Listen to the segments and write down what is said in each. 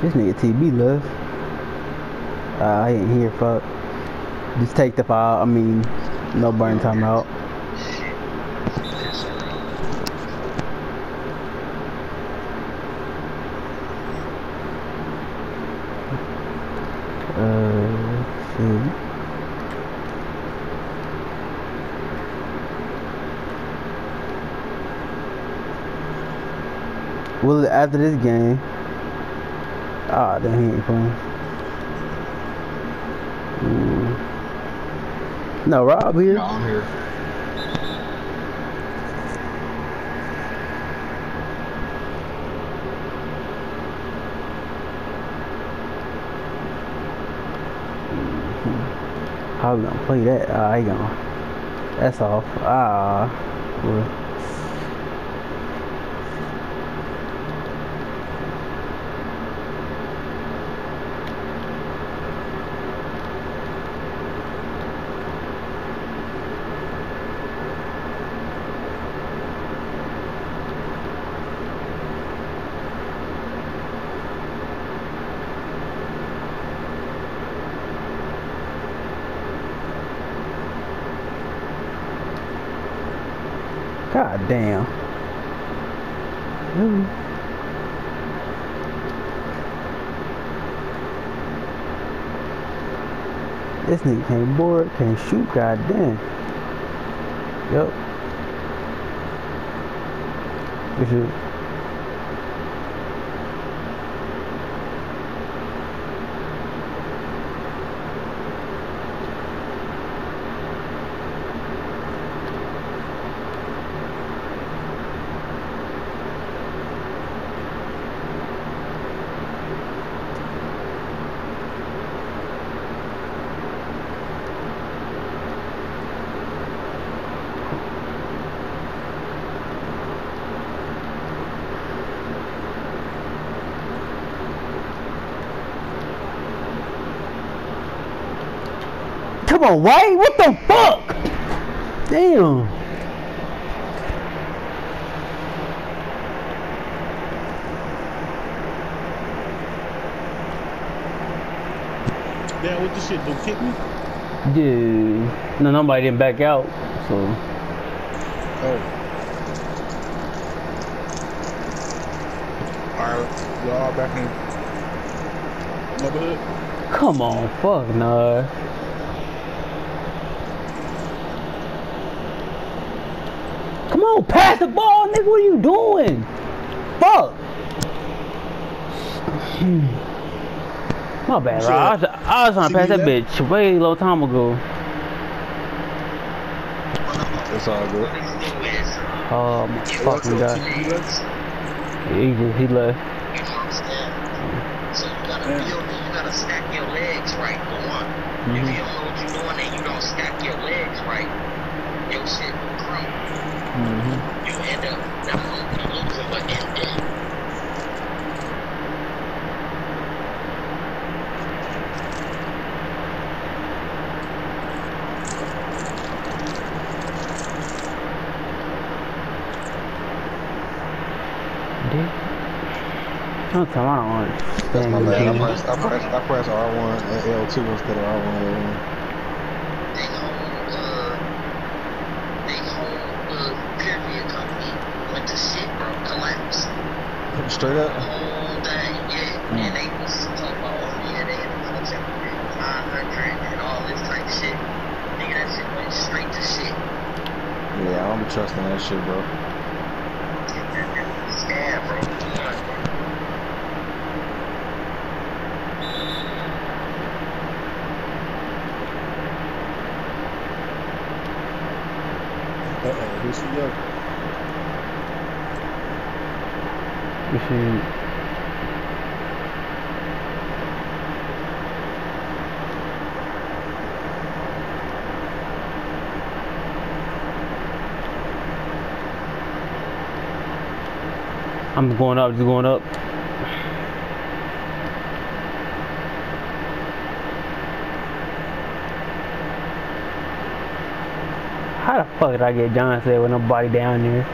This nigga TB left. Uh, I ain't here, fuck. Just take the file. I mean, no burn time out. Uh. Well, after this game, ah, oh, damn, he ain't playing. Mm. No, Rob here. No, I'm here. How we gonna play that? Ah, I gonna. That's off. Ah. Well. God damn. Ooh. This nigga can't board, can't shoot, god damn. Yup. This is on, White. What the fuck? Damn. Damn, what this shit Don't Kick me? Yeah. No, nobody didn't back out. So. Oh. Alright, y'all back in? Come on, fuck no. Come on, pass the ball, nigga. What are you doing? Fuck. My bad, bro. I was, I was trying to pass that See bitch way low time ago. It's all good. Oh my fucking god. He just he left. So you gotta build it, you gotta stack your legs right, for one. If you don't know what you're doing and you don't stack your legs right, your shit crumble. You end up not only losing, but end up. Dude. Don't tell me I don't understand. That's my bad. I game. pressed, I pressed, I pressed R1 and L2 instead of R1 and They whole, uh, they whole, uh, period company went to shit, bro, collapsed. L1. Straight up. The whole thing, yeah. And they was talking about, oh yeah, they had to touch it, 500 and all this type shit. Nigga, that shit went straight to shit. Yeah, I don't be trusting that shit, bro. Scam, bro. Come on, bro. Uh-oh, who's she up? See, I'm going up, just going up. How the fuck did I get John said with nobody down there?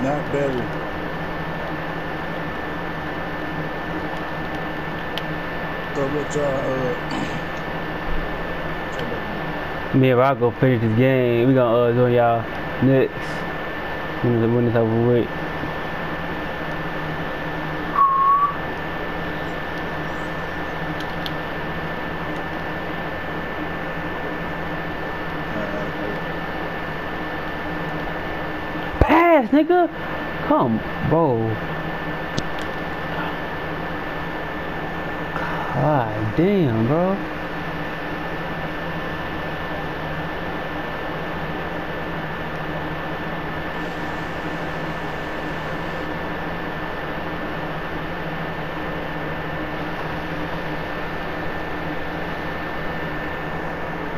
Not belly. So what y'all uh Me and Rocco finish this game. We gonna uh join y'all next. When this over with. Pass, nigga. Come, bro. God damn, bro.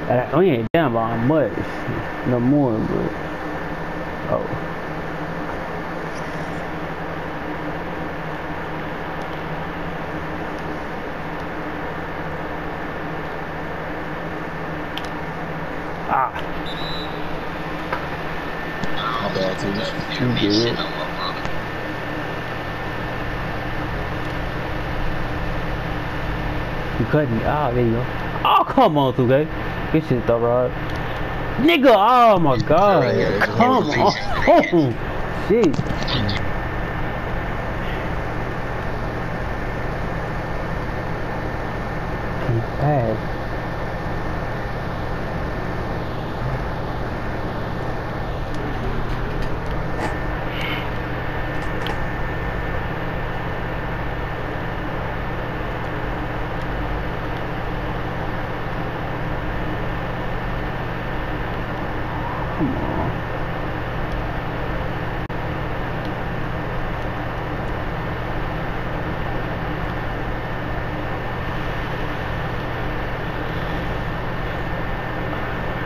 Uh, We ain't down by much, no more, but oh. Ah, My bad, Teach. you good. You cutting? Ah, there you go. Oh, come on, 2K. Good shit, though, Rod. Nigga, oh my god. Come on. Shit. Bad. Come on.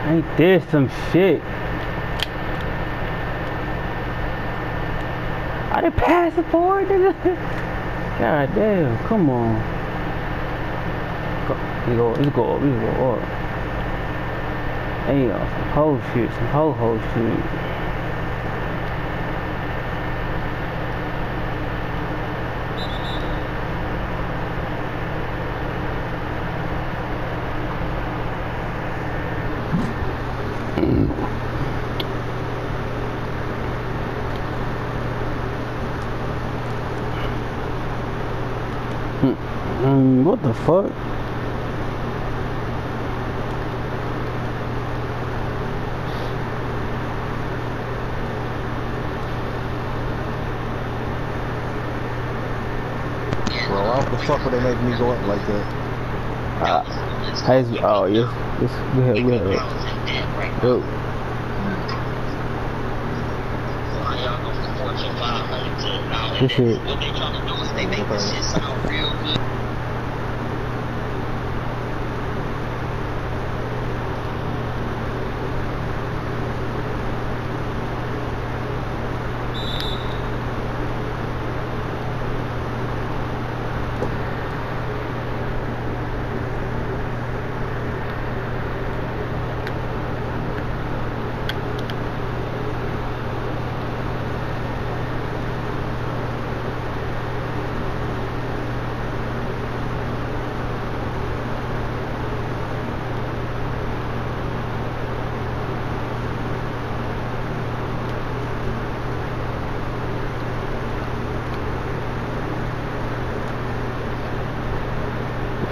Ain't this some shit? I didn't pass it forward, nigga. God damn, come on. Let's go, let's go let's go up. Damn, some whole shit, some whole whole shit. Mm, what the fuck? Bro, why the fuck would they make me go up like that? Uh, has, oh, yes, yes, we have, we have, yo, This shit.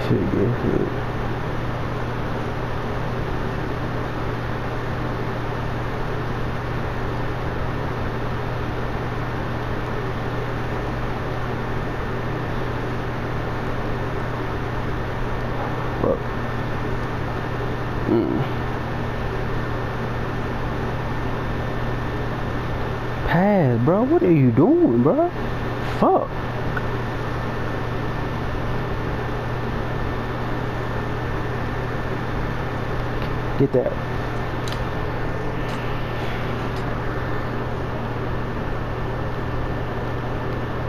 What they trying to do is they make this shit sound real good. shit get good. Fuck. Mm. Pass, bro. What are you doing, bro? Fuck. Get that.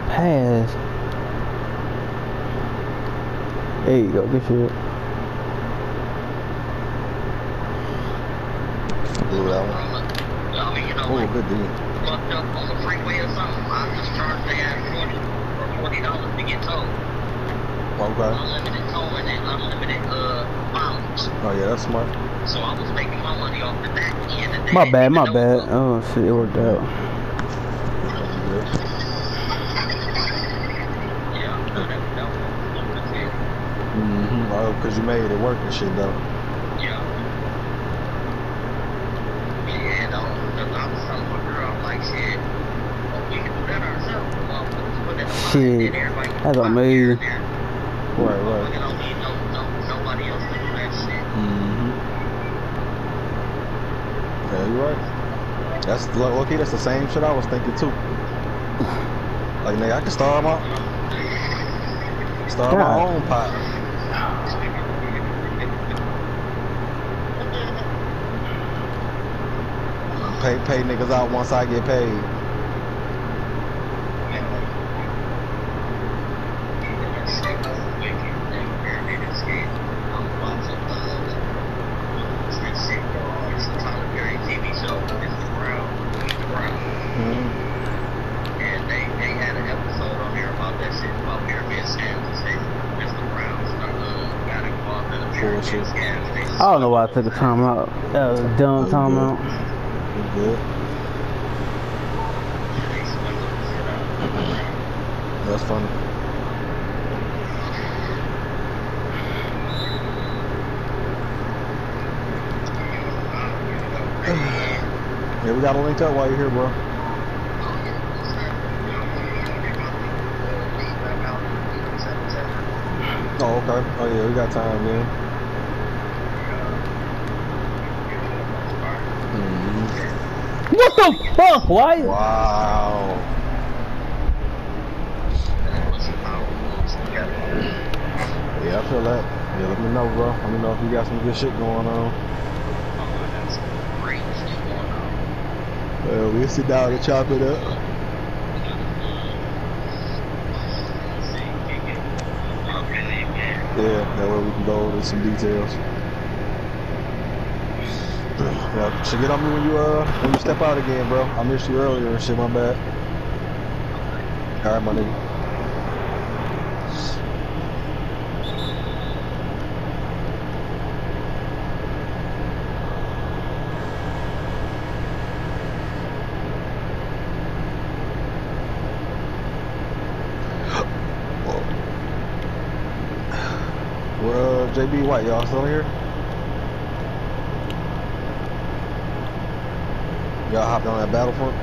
Pass. There you go. Good shit. Blew that one. I mean, you know, Oh, like, good D. fucked up on the freeway or something, I just charge the ass twenty or forty dollars to get towed. Okay. Unlimited towing and unlimited uh mileage. Oh yeah, that's smart. So I was making my money off the back end of that. My bad, my bad. Oh shit, it worked out. Yeah, no, that, that was. Mm-hmm. Oh, cause you made it work and shit though. Yeah. Yeah, no, because I was telling my girl, I'm like, shit, we can do that ourselves. Motherfuckers put in the money, Shit, then everybody that's amazing. in. Right, right. You don't need no, no, nobody else to do that shit. Mm-hmm. Yeah, you right. That's okay. That's the same shit I was thinking too. Like nigga, I can start my start my own pot. Pay pay niggas out once I get paid. Mm-hmm. And they, they had an episode on there about that shit, about pyramid scams and shit. Mr. Brown uh, got involved in a pyramid Bullshit. scam. They I don't know why I took a time out. That was a dumb Oh, time good. out. You good? they swindled the shit out. That's funny. Yeah, we gotta link up while you're here, bro. Oh, okay. Oh yeah, we got time, man. What fuck? Why? Wow. Yeah, I feel that. Yeah, let me know, bro. Let me know if you got some good shit going on. Oh, well, we'll sit down and chop it up. Yeah, that way we can go over some details. Yeah, so get on me when you uh when you step out again, bro. I missed you earlier and shit. My bad. All right, my nigga. Uh, JB White, y'all still here? Y'all hopped on that battlefront?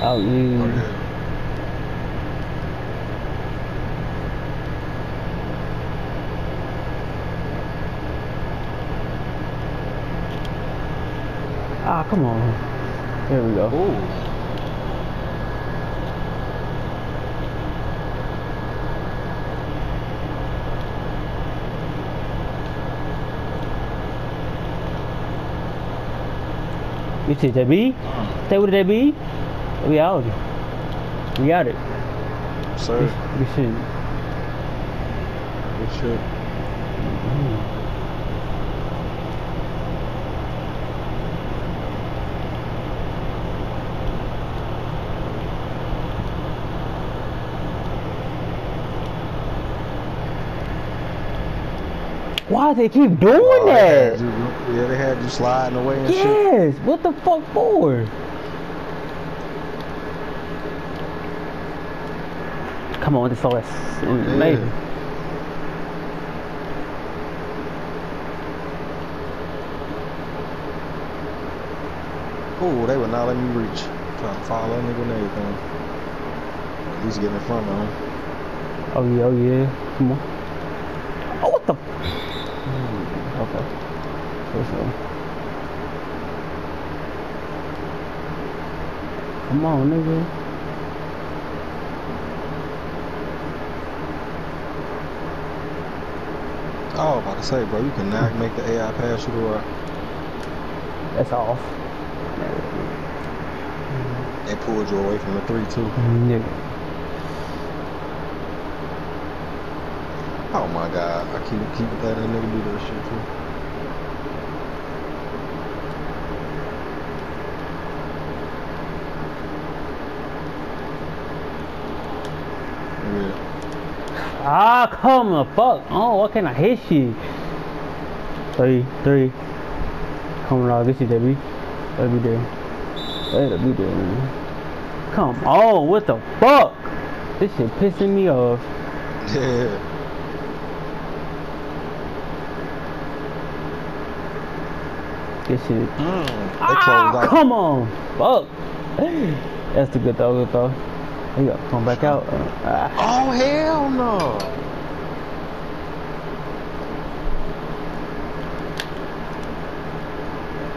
Oh, yeah. Ah, come on. There we go. Ooh. You see that B? Stay with that B? We out. We got it. Sir, We should. good shit. Why they keep doing Oh, they had that? you- yeah, they had you sliding away and shit. Yes. What the fuck for? Come on, this all that's amazing. Ooh, they would not let me reach. Trying to follow that nigga and everything. At least get in front of him. Oh yeah, oh yeah. Come on. Okay. Come on, nigga. I was about to say, bro, you cannot make the AI pass you the rock. That's off. They pulled you away from the 3-2. Nigga. Oh my god, I keep keep letting that nigga do that shit too. Yeah. Ah, come the fuck. Oh, why can't I hit you? Three, three. Come on, get you, Debbie. Let me there. Let me man. Come on, what the fuck? This shit pissing me off. Yeah. This shit. Mm. Ah, come on. Fuck. That's the good though, good though. He got to come back out. Uh, ah. Oh hell no.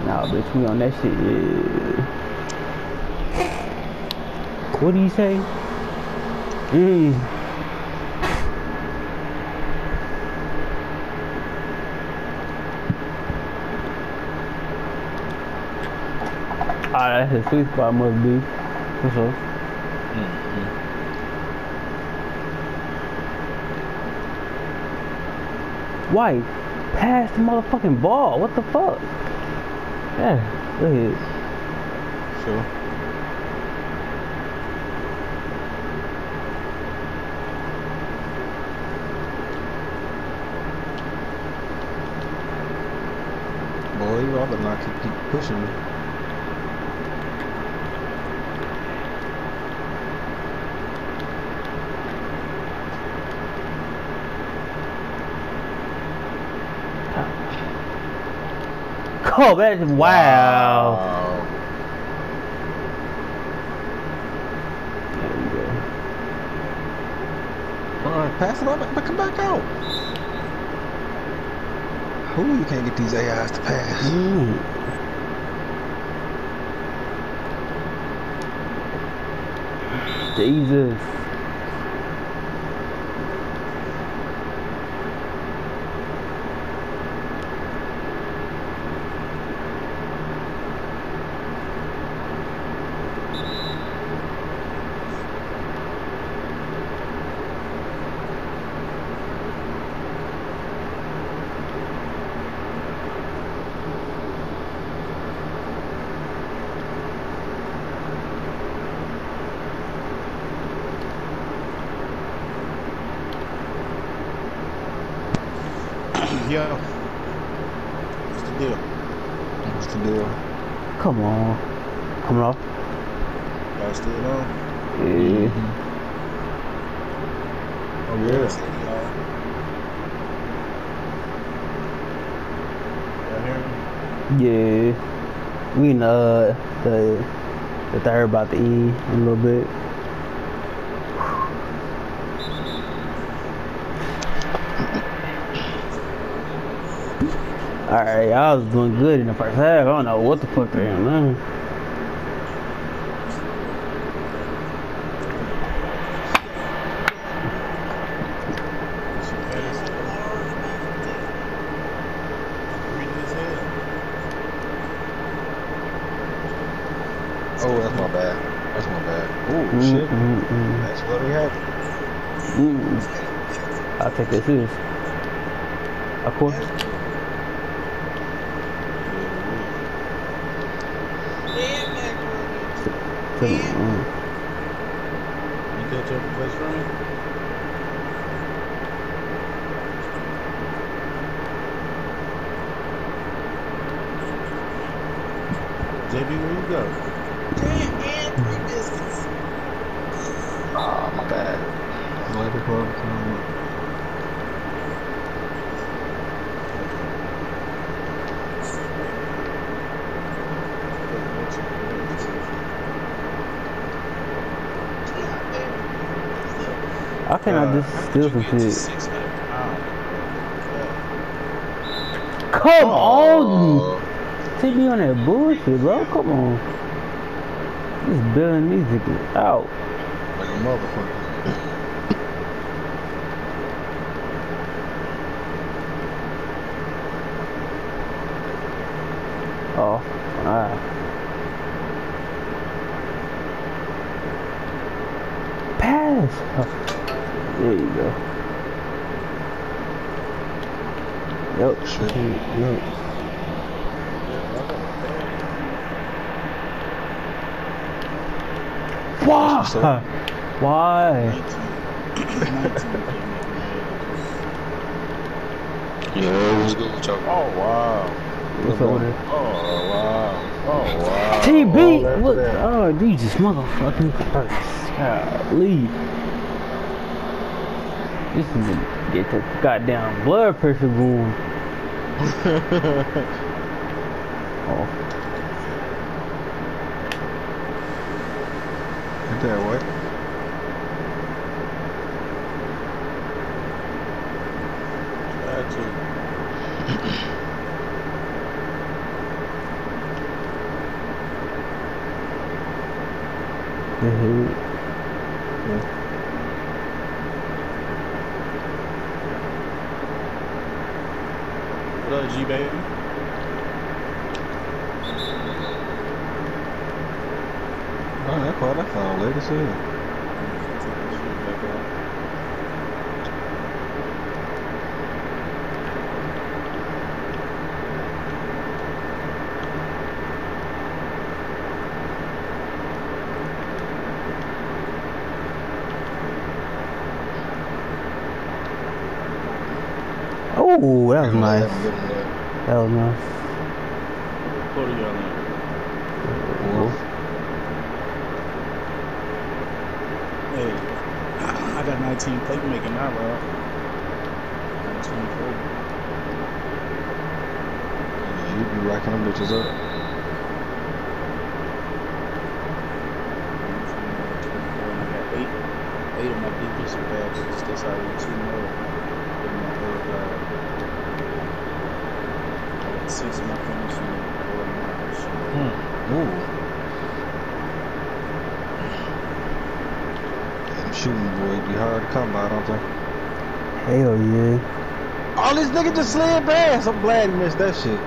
Nah, bitch, we on that shit. Yeah. What do you say? Mm. That's a sweet spot, must be. For sure. Mm-hmm. White, pass the motherfucking ball. What the fuck? Yeah, go ahead. Sure. Boy, you rather not keep, keep pushing me. Oh, that's wow. There we go. Alright, pass it up, but come back out. Who you can't get these AIs to pass? Jesus. Yo. What's the deal? What's the deal? Come on. Come on. Y'all still on? Yeah. Oh yeah. Y'all y'all hear me? Yeah. We in uh, the the third about to end a little bit. Alright, y'all was doing good in the first half. I don't know what the fuck they are now. She passed. Read his head. Oh, that's my bad. That's my bad. Oh Mm, shit. mm, mm, That's what we have. mm. I'll take serious. Of course. Mm. You catch up with best friend? JB, where you go? Ah, my bad. Let it go. How can I just steal some shit? Come on! Take me on that bullshit, bro. Come on. Just billing these niggas out. Like a motherfucker. Oh, alright. ass. Oh, there you go. Yep. Shit. Yep. Why? Why? 19. 19 Yeah, what's good with y'all? Oh, wow. What's up with it? Oh, wow. Oh, wow. TB! for What? Oh, Jesus motherfucking Christ. Golly. This is to get the goddamn blood pressure going. Oh, that what? Had to. the head. What up, G baby? Oh, that part I found late as hell. Take this shit back out. Oh, that was nice. I'm that. That was nice. What are y'all in? Wolf. Hey, I 19 plate now, bro. 24. Yeah, you be racking them bitches up. 24, and I got eight, eight of my defensive badges. That's already two more in my third. I got six of my finishing and four of my shooting. Hmm. Ooh. Shooting boys be hard to come by, don't they? Hell yeah. Oh, this nigga just slid past. I'm glad he missed that shit.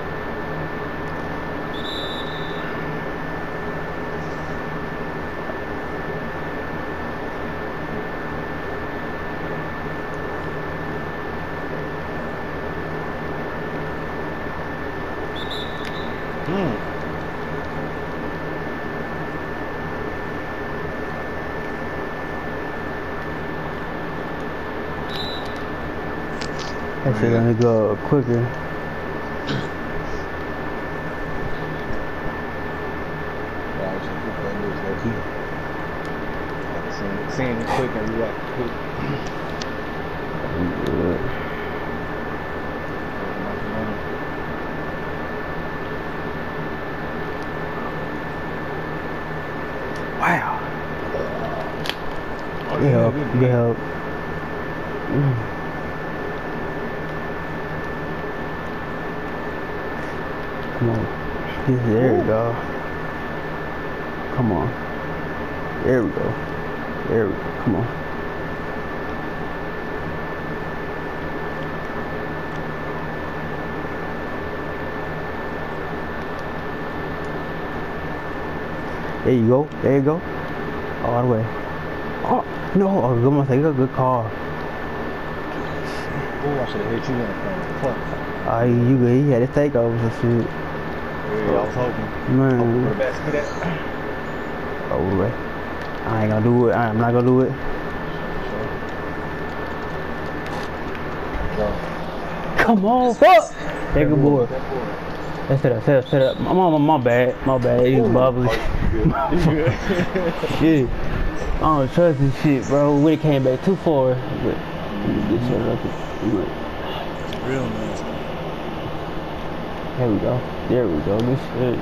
Hmm. That shit gonna go quicker. Yeah, I was just quick on this, low key. Like seeing, seeing it quick and react quick. Wow. Oh, Good help. Good help. Mm. Come on. Yes, there we go. Come on. There we go. There we go. Come on. There you go. There you go. All the way. Oh, no. Oh, good one. Take a good call. Ooh, I should have hit you in the phone. Fuck. Ah, you good. He had his takeovers and shit. Yeah, I was hoping. Man. Put it back. Spit that. All. I ain't gonna do it. I'm not gonna do it. Go. Come on, fuck. Take a board. Let's set up, set up, set up. My mama, my bad, my bad. He's bubbly. yeah. I don't trust this shit, bro. We came back too far. But get set up. Look, Real nice. There we go. There we go. This shit.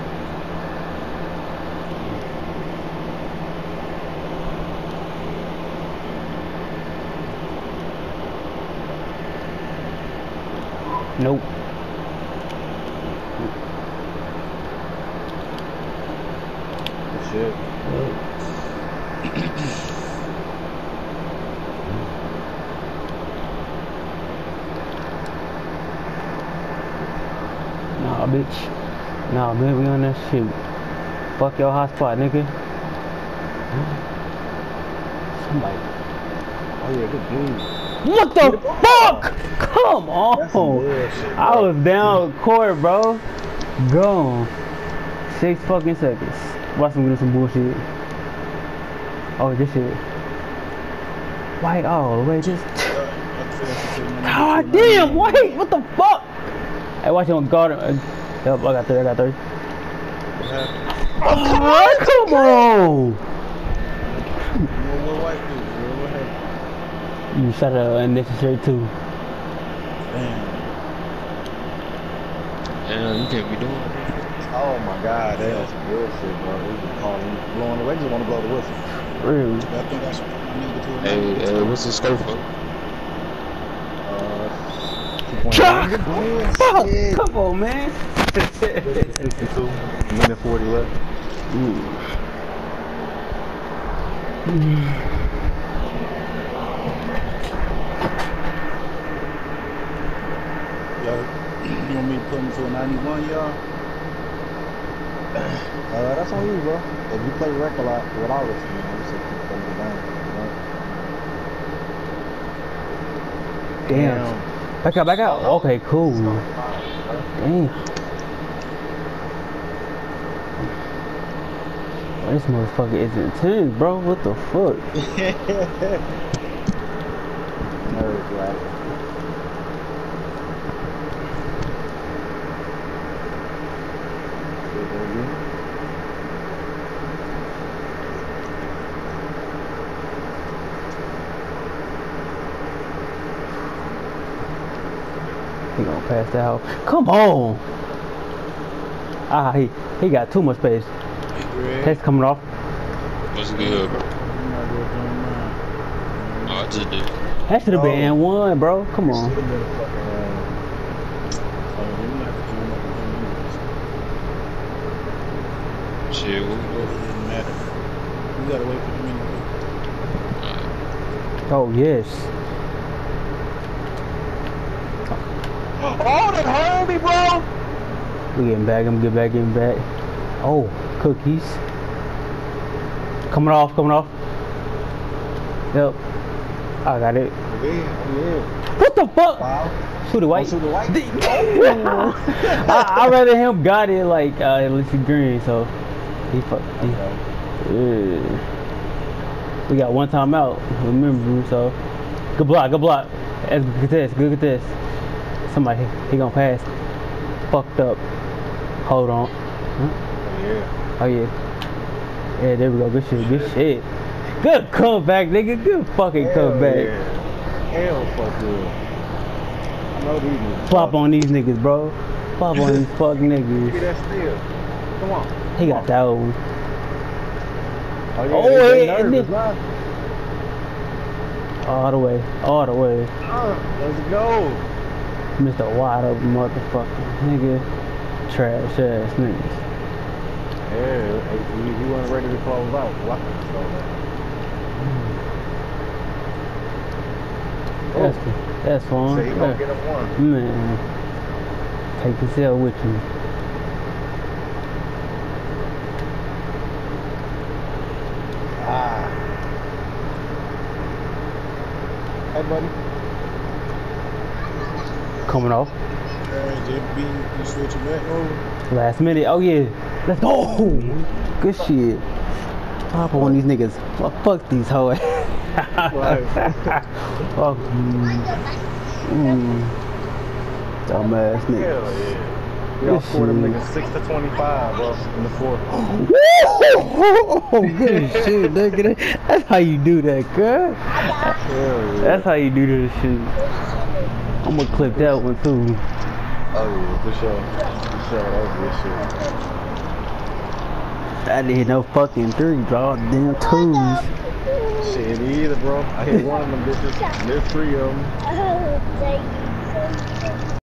Nope. Shit. Nah, bitch. Nah, man, we on that shit. Fuck your hotspot, nigga. Somebody. Oh yeah, good dude. What the fuck? Come on. bullshit, I was down court, bro. Gone. Six fucking seconds. Watch him do some bullshit. Oh, this shit. White all the way just. God damn, wait, what the fuck? Hey, watch him guard. Uh, yep, I got three, I got three. Come on! What white dude? bro? What happened? You shot a unnecessary too. Damn. Damn, you can't be doing that. Oh my god, that's some bullshit, bro. They just calling, blowing away. Just want to blow the whistle. Really? I think that's what I need to do. Hey, hey, what's the scope for? Chuck! Fuck! Come on, man. 62. Minute 40 left. Yo, you want me to put him to a 91, y'all? Uh, that's on you, bro. If you play rec a lot without us, you know, so keep playing the game. You know? Damn. Back out, back out. Okay, cool. Damn. This motherfucker is intense, bro. What the fuck right? Good, good, good. He gonna pass that out. Come on. Ah, he he got too much space. Hey, Greg. Coming off. What's good, bro? You might go join mine. Oh, I just did. That should have been No. One, bro. Come on. Should've been a fucking, uh, Oh, you might have to join up with them Shit, what doesn't matter. You gotta wait for them anyway. Oh yes. Oh, that hurt me, bro! We getting back. I'm getting back. Getting back. Oh, cookies. Coming off. Coming off. Yep. I got it. What the fuck? Wow. Shoot it white. Oh, shoot it white? I, I rather him got it like uh, at least green, so he fuck. He, Okay. yeah. We got one time out. Remember, so good block. Good block. That's good contest. Good contest. Somebody he gonna pass. Fucked up. Hold on. Yeah. Oh yeah. Yeah, there we go. Good shit. Good shit. Good comeback, nigga. Good fucking Hell comeback. yeah. Hell fuck yeah. I know these niggas. Flop on these niggas, bro. Flop on these fuck niggas. that steal. Come on. He got that one. Oh, yeah, Oh, yeah, nervous, huh? All the way. All the way. Uh, let's go. Mr. Wide up motherfucker. Nigga. Trash ass niggas. Yeah, he, wasn't ready to close out. Watch him slow down. That's, that's fun. So he gonna get him one. Man. Take the cell with you. Ah. Hey, buddy. Coming off. Alright, JB, you switch it back over. Last minute. Oh yeah. Let's go. Good shit. Pop on these niggas. Fuck, fuck these hoes. Fuck. Mm. Mm. Dumbass niggas. Hell yeah. We all scored them niggas 6 to 25, bro, in the fourth. Oh, good shit, nigga. That's how you do that, girl. That's how you do this shit. I'm gonna clip that one too. Oh yeah, for sure. For sure, that was good shit. I didn't hit no fucking three, bro. Damn twos. Shit, me either, bro. I hit one of them bitches. There's three of them. Oh,